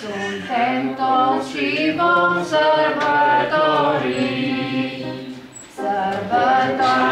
Sfântul și vom sărbători, sărbători.